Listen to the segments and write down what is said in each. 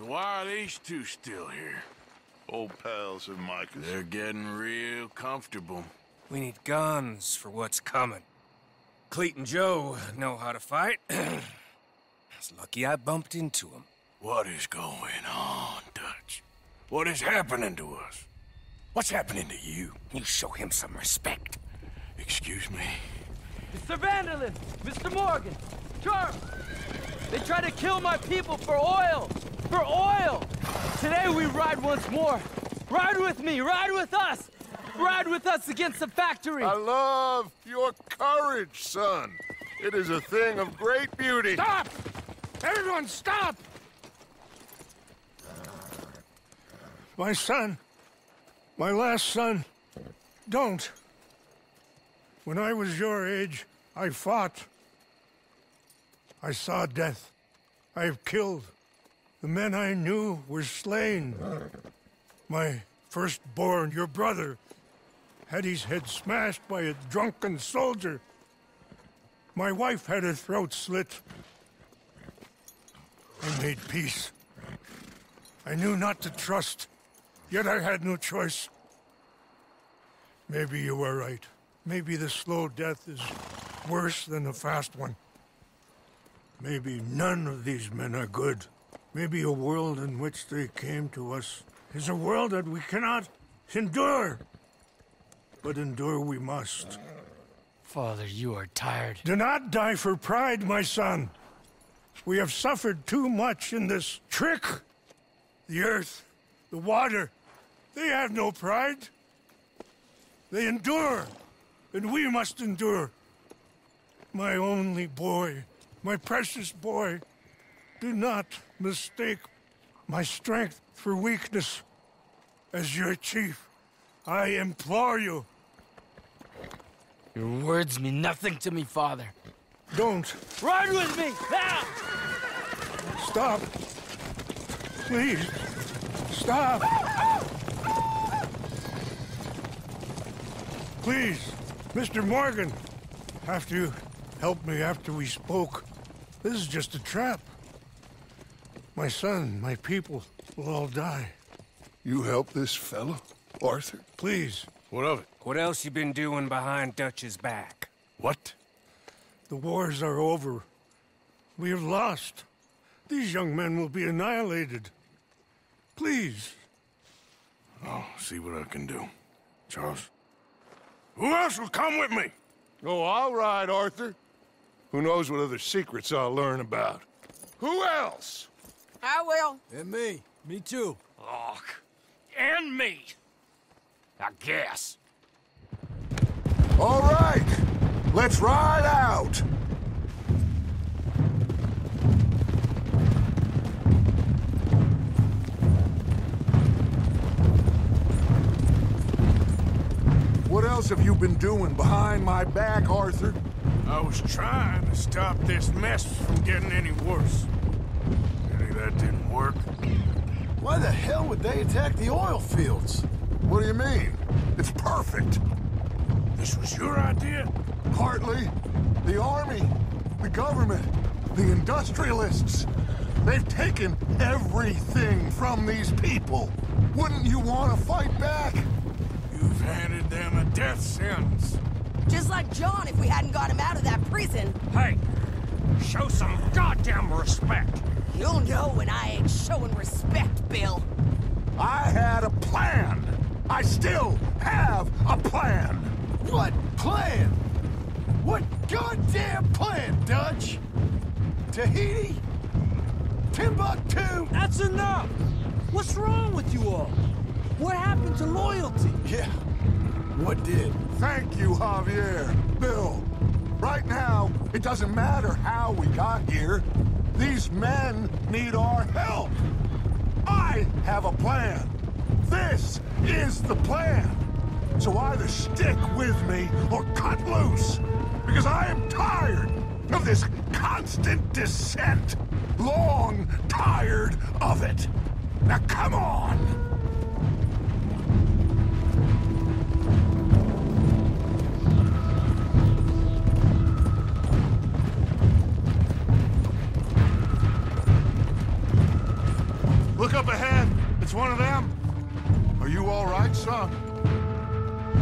So why are these two still here? Old pals of Micah's. They're getting real comfortable. We need guns for what's coming. Cleet and Joe know how to fight. it's lucky I bumped into them. What is going on, Dutch? What is happening to us? What's happening to you? You show him some respect. Excuse me. Mr. Van der Linde! Mr. Morgan! Charles! They try to kill my people for oil! For oil! Today we ride once more! Ride with me! Ride with us! Ride with us against the factory! I love your courage, son. It is a thing of great beauty. Stop! Everyone stop! My son. My last son. Don't. When I was your age, I fought. I saw death. I have killed. The men I knew were slain. My firstborn, your brother, had his head smashed by a drunken soldier. My wife had her throat slit. I made peace. I knew not to trust, yet I had no choice. Maybe you were right. Maybe the slow death is worse than the fast one. Maybe none of these men are good. Maybe a world in which they came to us is a world that we cannot endure. But endure we must. Father, you are tired. Do not die for pride, my son. We have suffered too much in this trick. The earth, the water, they have no pride. They endure, and we must endure. My only boy, my precious boy, do not mistake my strength for weakness. As your chief, I implore you, Your words mean nothing to me, Father. don't Ride with me! Now! stop. Please, stop. Please, Mr. Morgan, after you helped me after we spoke, this is just a trap. My son, my people will all die. You help this fellow, Arthur? Please, What of it? What else you been doing behind Dutch's back? What? the wars are over. We have lost. These young men will be annihilated. Please, I'll see what I can do. Charles? Who else will come with me? Oh, all right, Arthur. Who knows what other secrets I'll learn about? Who else? I will. And me. Me too. Ugh. And me. I guess. All right, let's ride out. What else have you been doing behind my back, Arthur? I was trying to stop this mess from getting any worse. Maybe that didn't work. Why the hell would they attack the oil fields? What do you mean? It's perfect. This was your idea? Partly. The army, the government, the industrialists. They've taken everything from these people. Wouldn't you want to fight back? You've handed them a death sentence. Just like John if we hadn't got him out of that prison. Hey, show some goddamn respect. You'll know when I ain't showing respect, Bill. I had a plan. I still have a plan. What plan? What goddamn plan, Dutch? Tahiti? Timbuktu? That's enough! What's wrong with you all? What happened to loyalty? Yeah. What did? Thank you, Javier. Bill. Right now, it doesn't matter how we got here. These men need our help. I have a plan. This is the plan. So either stick with me or cut loose. Because I am tired of this constant dissent. Long tired of it. Now come on.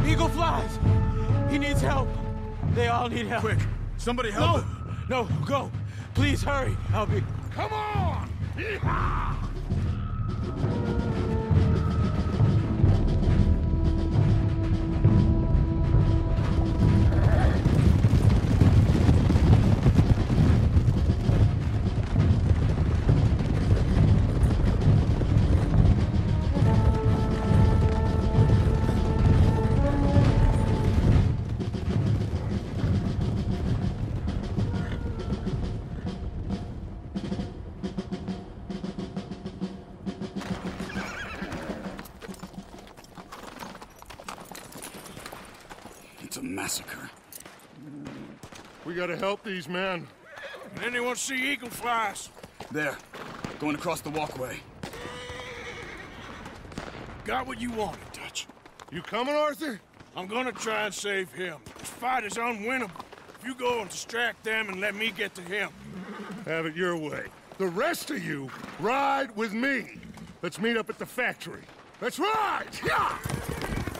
Eagle flies! He needs help! They all need help. Quick, somebody help No! him. No, go! Please hurry! I'll be... Come on! Yeehaw! Gotta help these men. Did anyone see eagle flies? There, going across the walkway. Got what you wanted, Dutch. You coming, Arthur? I'm gonna try and save him. This fight is unwinnable. If you go and distract them and let me get to him. Have it your way. The rest of you, ride with me. Let's meet up at the factory. Let's ride! Yeah!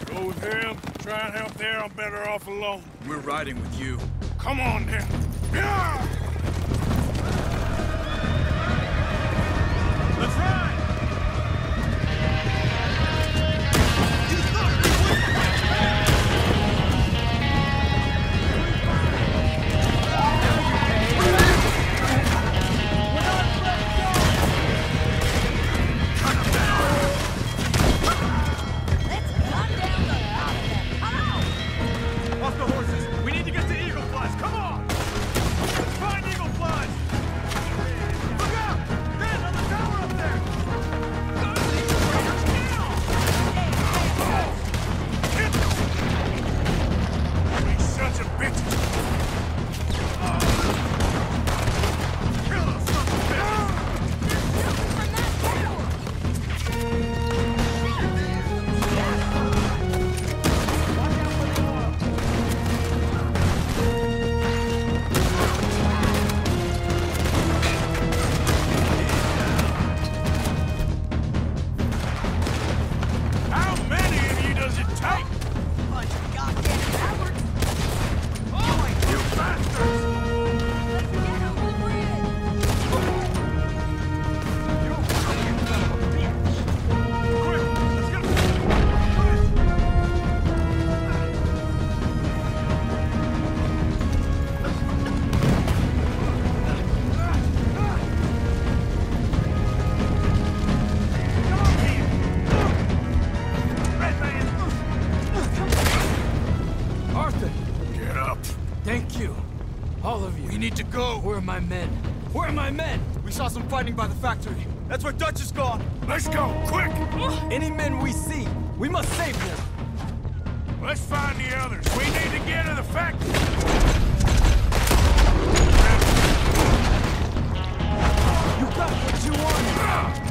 Go with him. Try and help there. I'm better off alone. We're riding with you. Come on, then. Let's ride! Need to go. Where are my men? Where are my men? We saw some fighting by the factory. That's where Dutch is gone. Let's go, quick! Any men we see, we must save them. Let's find the others. We need to get to the factory. You got what you wanted. Ah!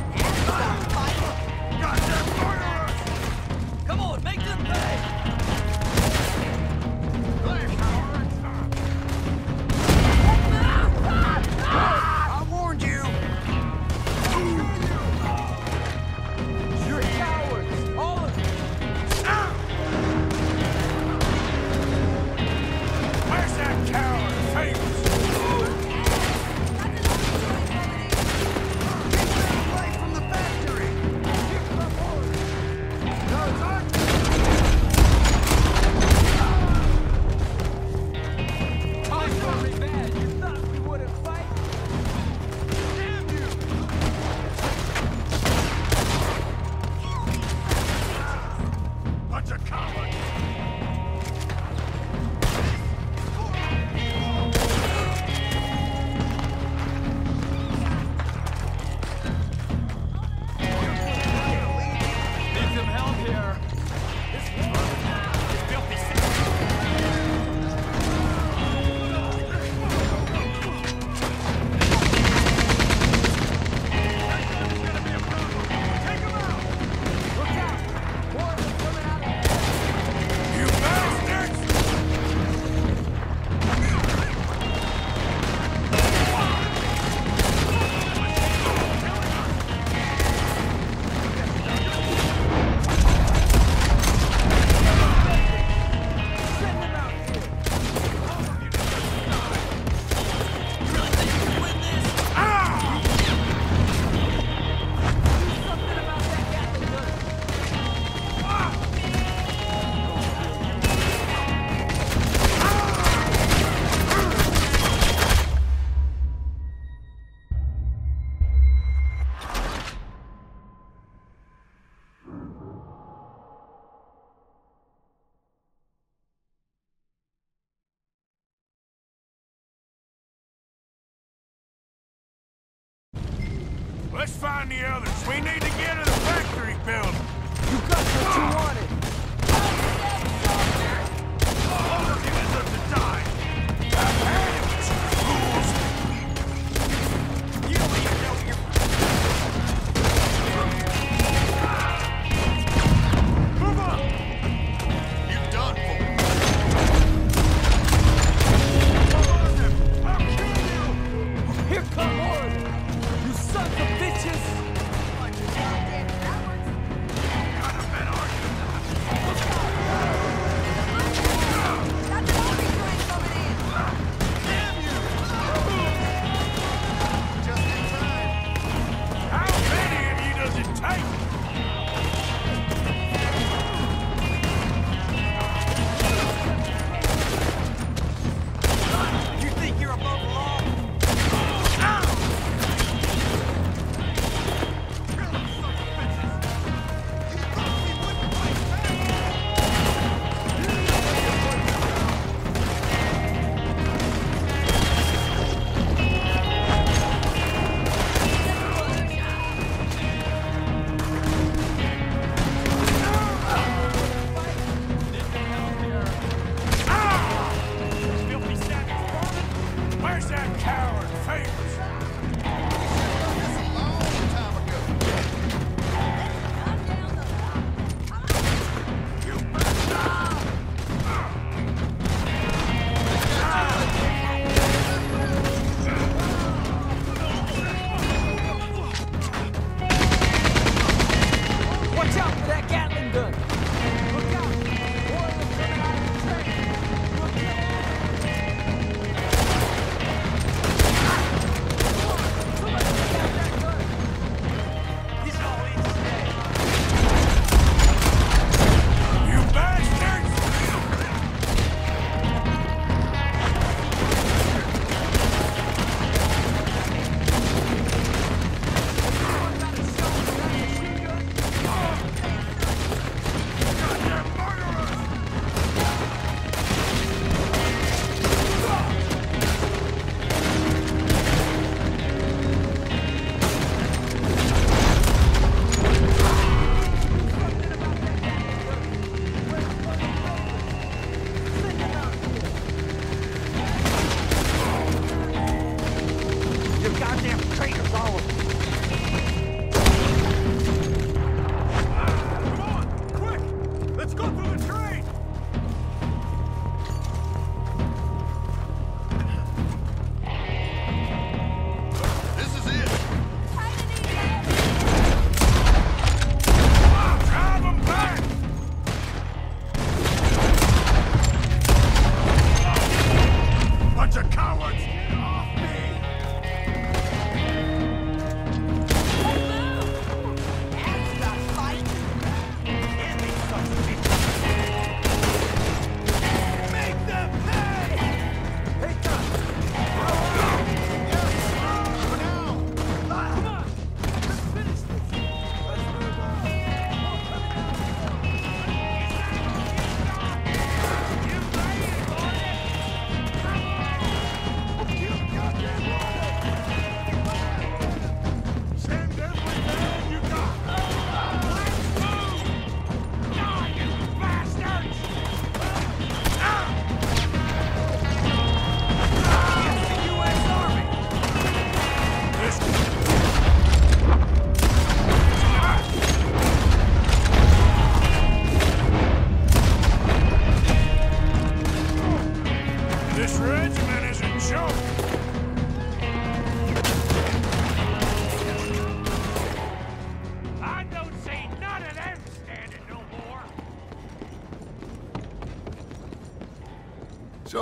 Let's find the others. We need to get to the factory building. You got what you wanted.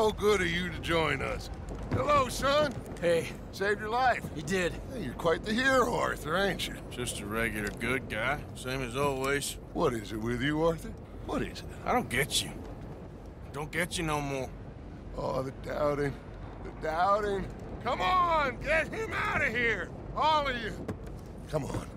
So good of you to join us. Hello, son. Hey, Saved your life. you did. Hey, you're quite the hero, Arthur, ain't you? Just a regular good guy, same as always. What is it with you, Arthur? What is it? I don't get you. Don't get you no more. Oh, the doubting. The doubting. Come on, get him out of here. All of you. Come on.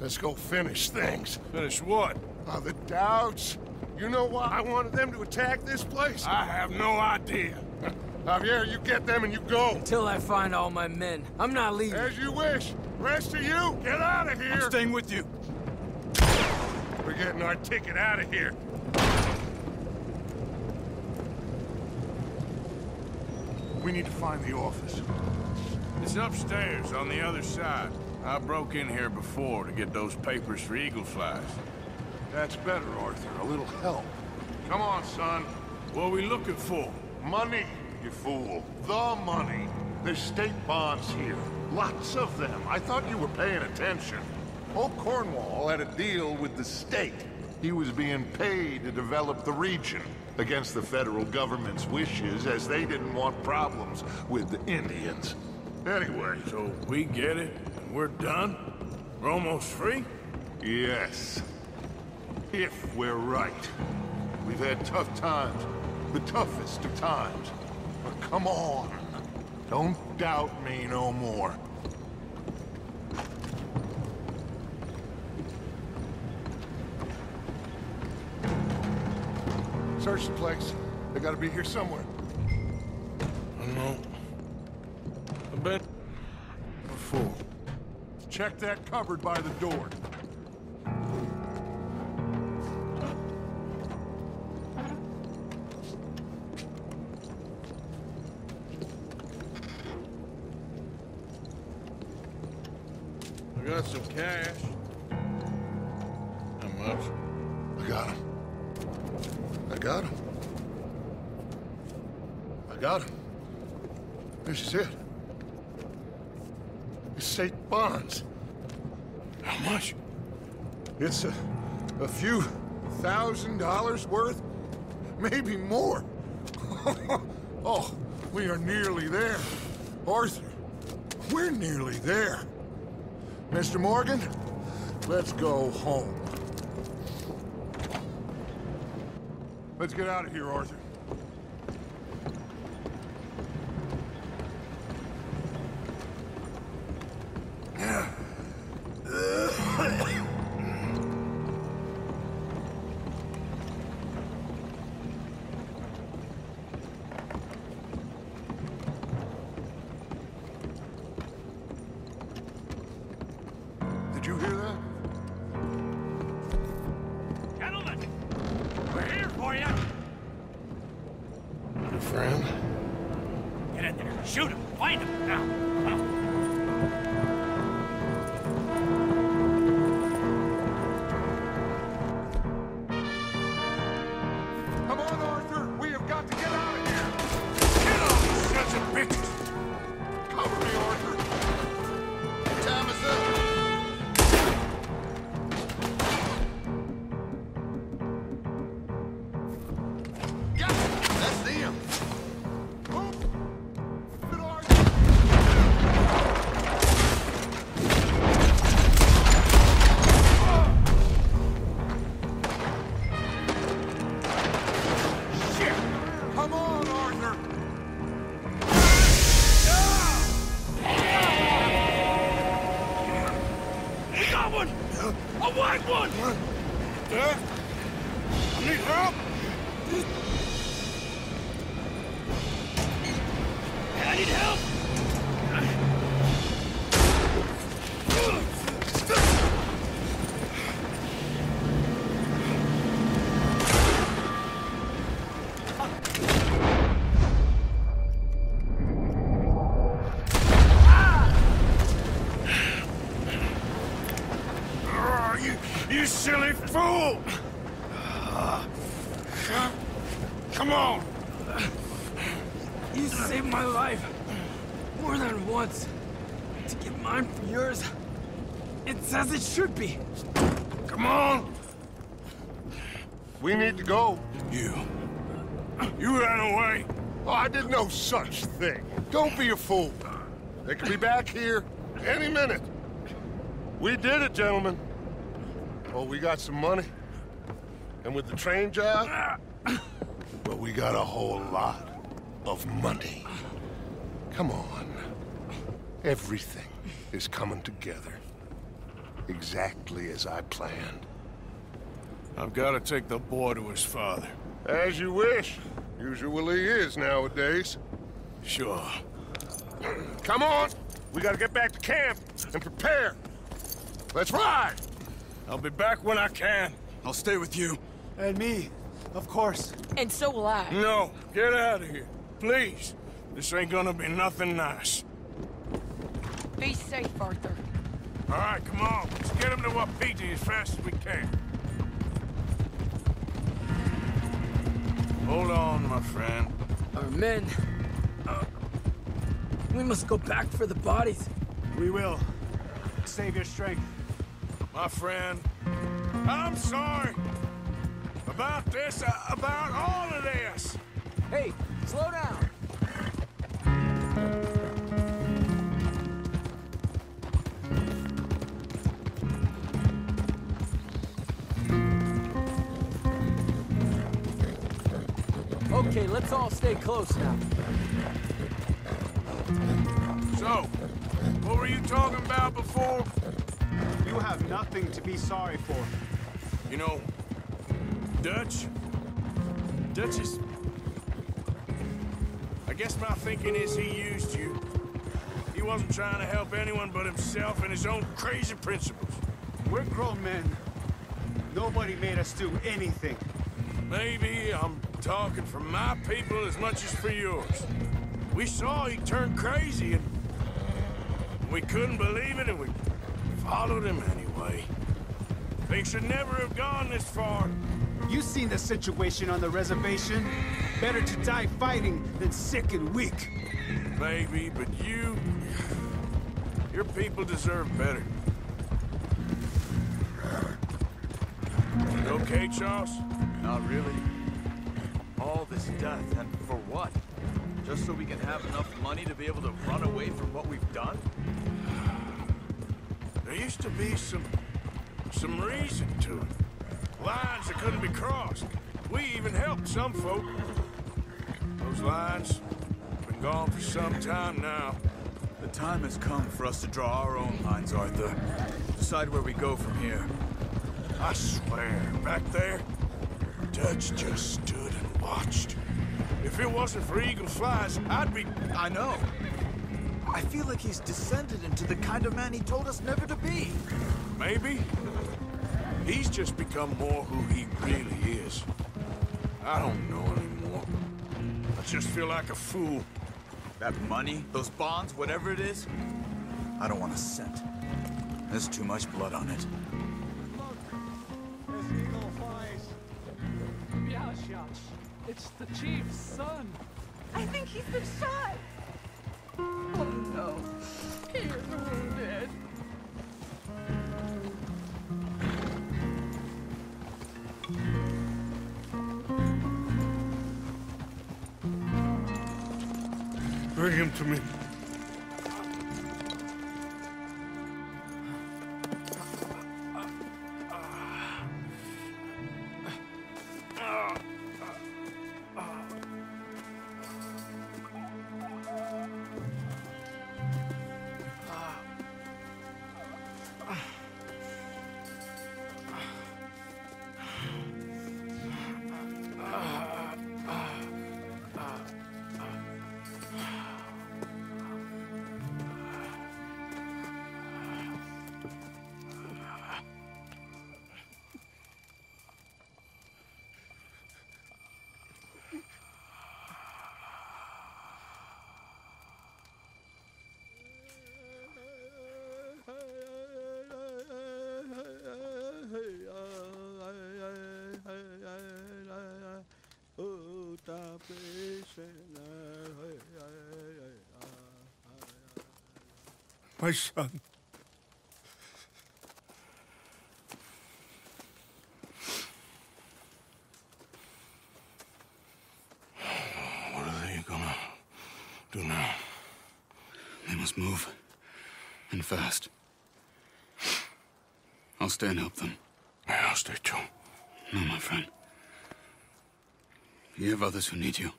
Let's go finish things. Finish what? Oh, the doubts. You know why I wanted them to attack this place? I have no idea. Javier, you get them and you go. Until I find all my men. I'm not leaving. As you wish. Rest of you, get out of here. I'm staying with you. We're getting our ticket out of here. We need to find the office. It's upstairs on the other side. I broke in here before to get those papers for Eagle Flies. That's better, Arthur. A little help. Come on, son. What are we looking for? Money, you fool. The money. There's state bonds here. Lots of them. I thought you were paying attention. Old Cornwall had a deal with the state. He was being paid to develop the region against the federal government's wishes as they didn't want problems with the Indians. Anyway, So we get it, and we're done? We're almost free? yes. If we're right. We've had tough times. The toughest of times. But come on. Don't doubt me no more. Search the place. They gotta be here somewhere. I know. I've been before. Check that cupboard by the door. I got him. I got him. This is it. Estate bonds. How much? It's a, a few thousand dollars worth, maybe more. oh, we are nearly there. Arthur, we're nearly there. Mr. Morgan, let's go home. Let's get out of here, Arthur. For you. Your friend? Get in there. Shoot him. Find him. Now. Now. A white one. Dad? I need help? I need help. Should be. Come on! We need to go. You. You ran away. Oh, I did no such thing. Don't be a fool. They could be back here any minute. We did it, gentlemen. Oh, we got some money. And with the train job, well, we got a whole lot of money. Come on. Everything is coming together. Exactly as I planned. I've got to take the boy to his father. As you wish. Usually is nowadays. Sure. Come on! We gotta get back to camp and prepare. Let's ride! I'll be back when I can. I'll stay with you. And me, of course. And so will I. No, get out of here. Please. This ain't gonna be nothing nice. Be safe, Arthur. All right, come on. Let's get him to Wapiti as fast as we can. Hold on, my friend. Our men. Uh, we must go back for the bodies. We will. Save your strength. My friend, I'm sorry about this, uh, about all of this. Hey, slow down. Let's all stay close now. So, what were you talking about before? You have nothing to be sorry for. You know, Dutch? Dutch is... I guess my thinking is he used you. He wasn't trying to help anyone but himself and his own crazy principles. We're grown men. Nobody made us do anything. Maybe I'm talking for my people as much as for yours. We saw he turned crazy and we couldn't believe it and we followed him anyway. Things should never have gone this far. You seen the situation on the reservation? Better to die fighting than sick and weak. Maybe, but you... Your people deserve better. Okay, Charles? Not really. All this death, and for what? Just so we can have enough money to be able to run away from what we've done? There used to be some... some reason to it. Lines that couldn't be crossed. We even helped some folk. Those lines have been gone for some time now. The time has come for us to draw our own lines, Arthur. Decide where we go from here. I swear, back there, Dutch just stood and watched. If it wasn't for Eagle Flies, I'd be... I know. I feel like he's descended into the kind of man he told us never to be. Maybe. He's just become more who he really is. I don't know anymore. I just feel like a fool. That money, those bonds, whatever it is, I don't want a cent. There's too much blood on it. It's the chief's son. I think he's been shot. Oh no. He's wounded. Bring him to me. My son. What are they gonna do now? They must move. And fast. I'll stay and help them. Yeah, I'll stay too. No, my friend. You have others who need you.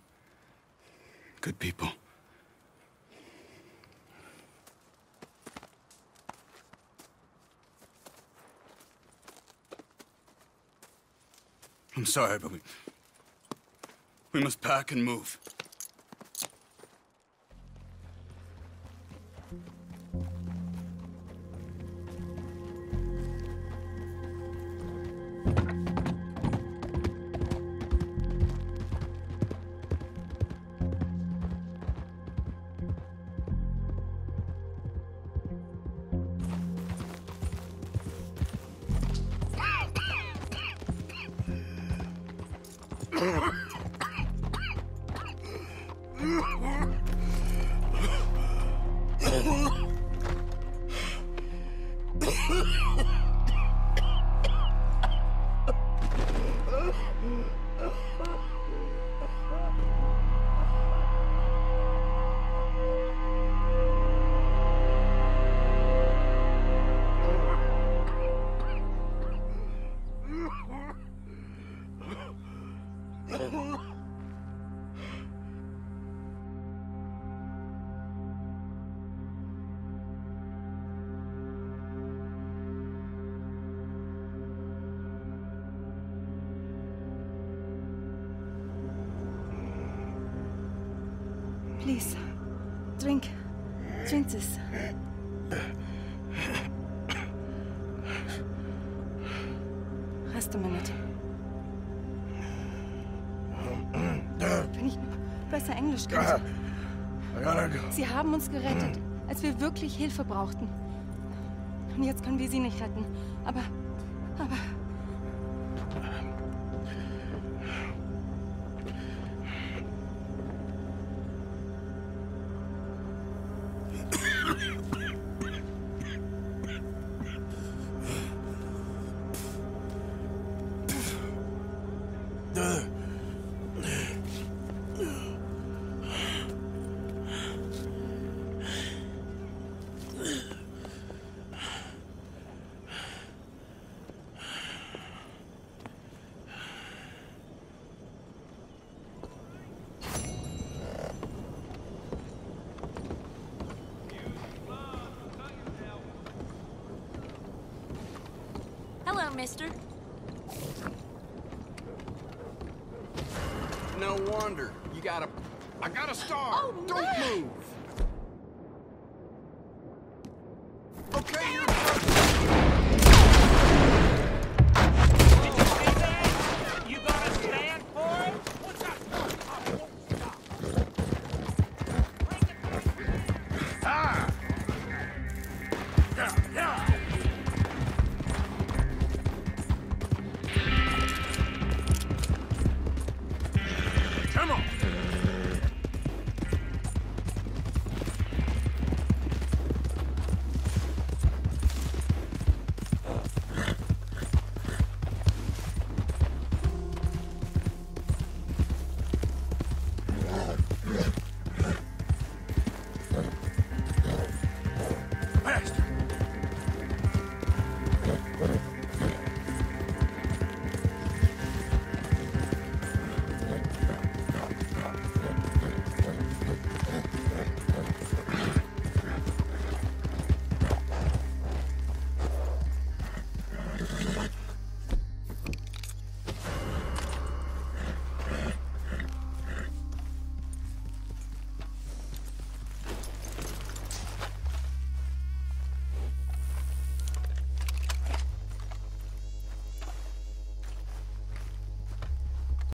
Good people. I'm sorry, but we... We must pack and move. Please, drink. Drink this. Rest a minute. Wenn ich besser Englisch könnte. Sie haben uns gerettet, als wir wirklich Hilfe brauchten. Und jetzt können wir sie nicht retten. Aber, mister. No wonder. You got a... I got a star. Oh, Don't move.